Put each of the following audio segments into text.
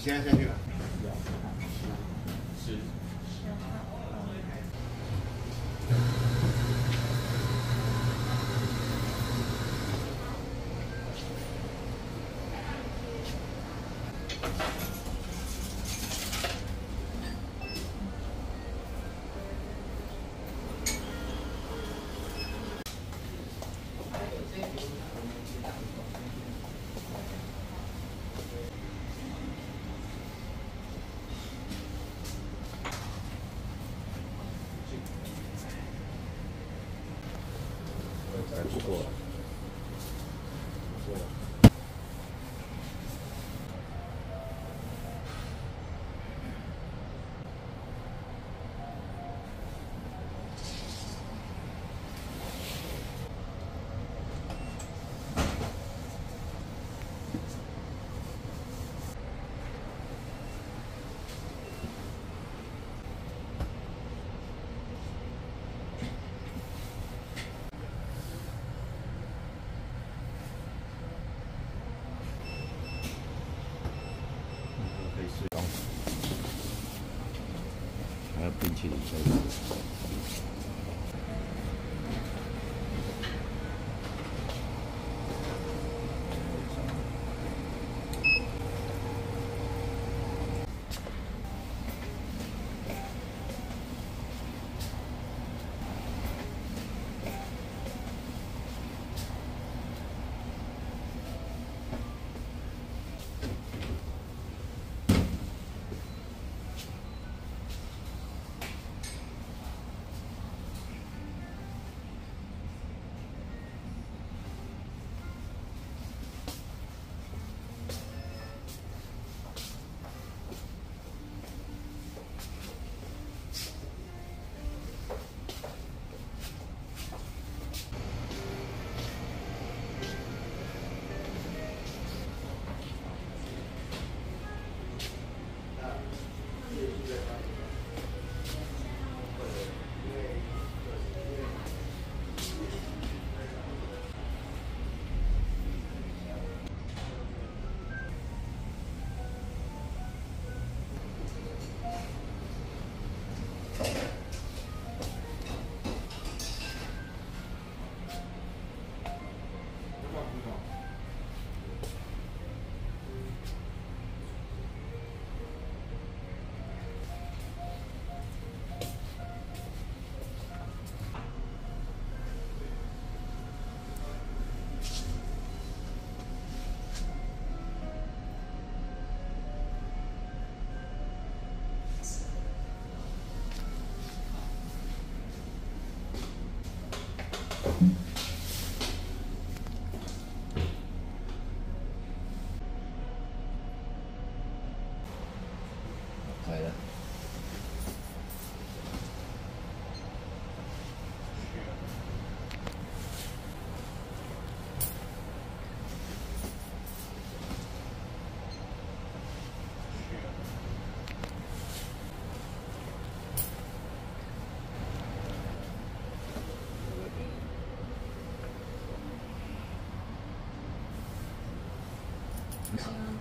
你现在下去了。还嗯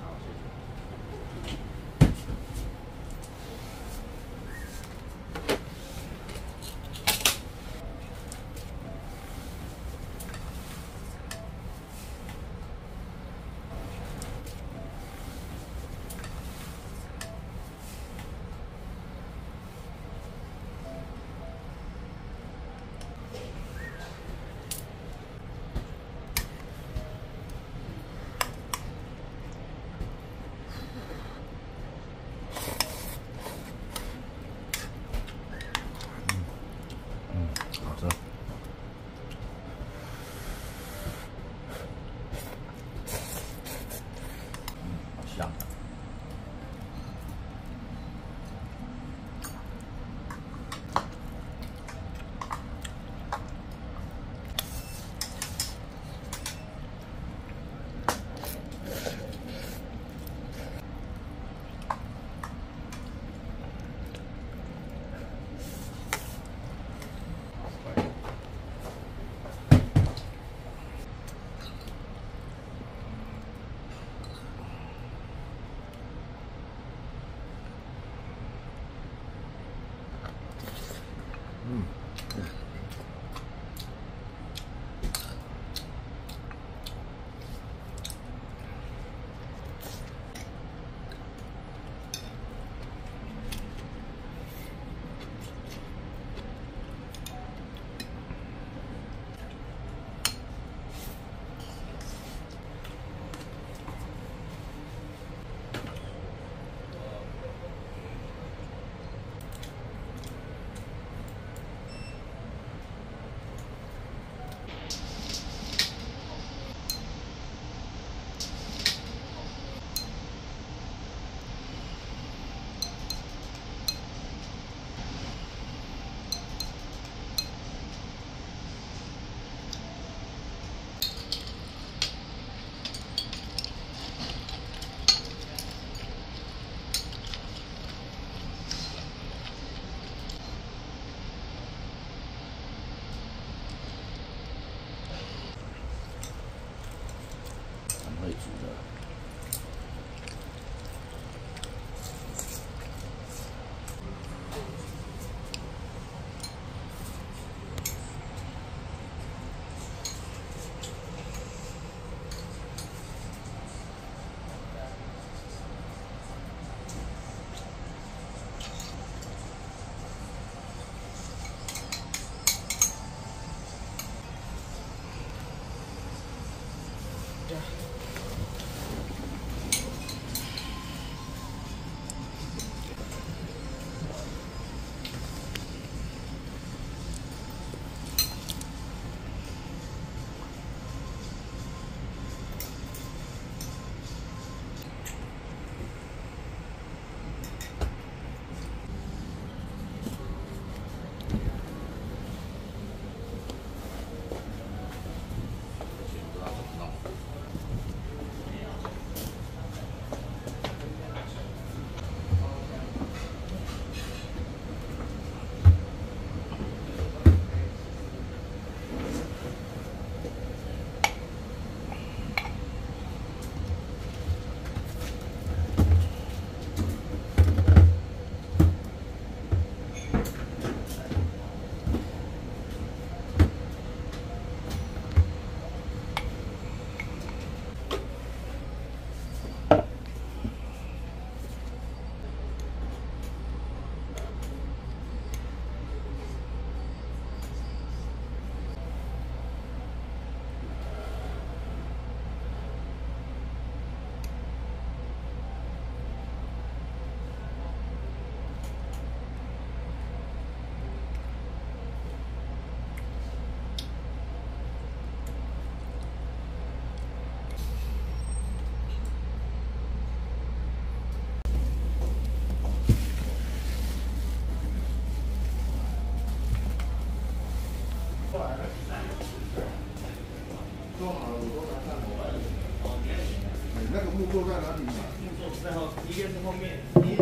那个木座在哪里嘛？木座在后，一个是后面，你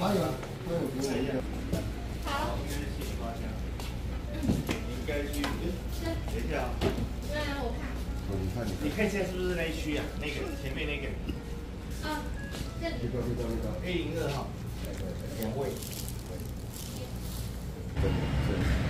还有啊？还有一啊？好，应该是七十八家。嗯，你应该去。等一下啊！对啊，我看。你看，你，你看一下是不是那一区啊？那个前面那个。嗯，在里。对对对对对，A 零二号，两位。对对。